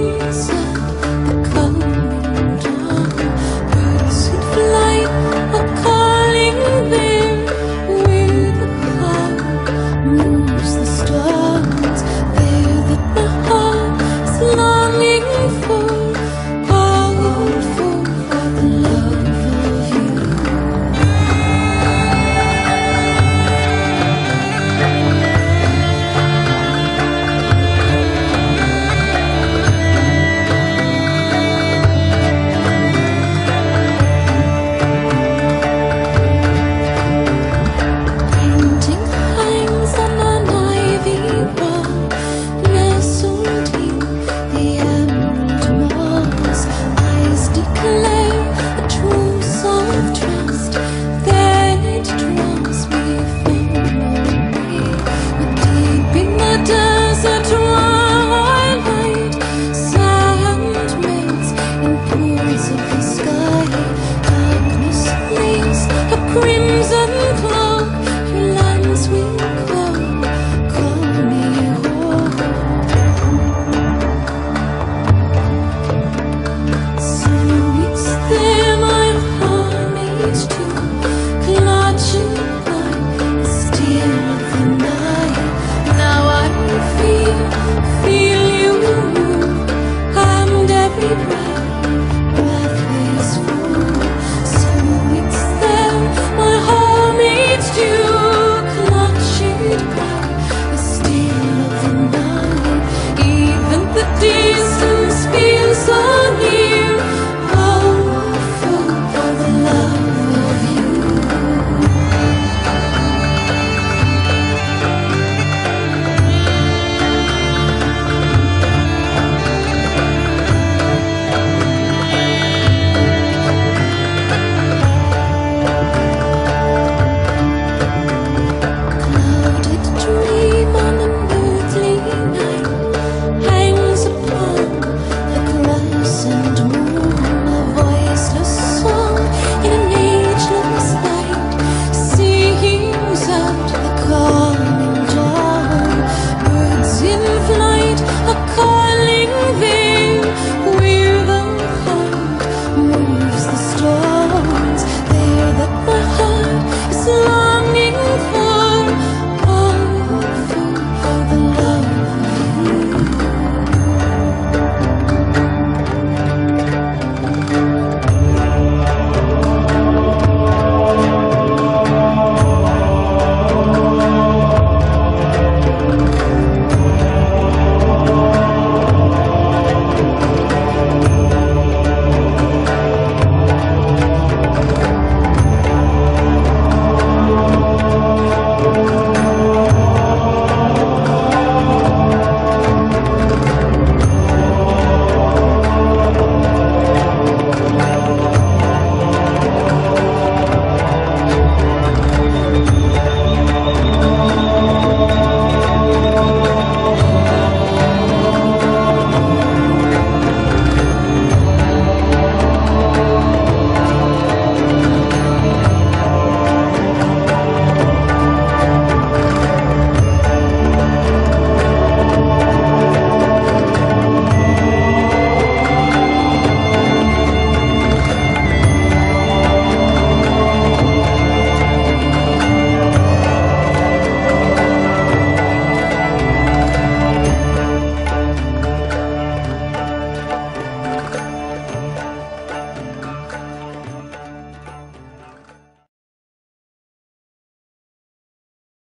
crimson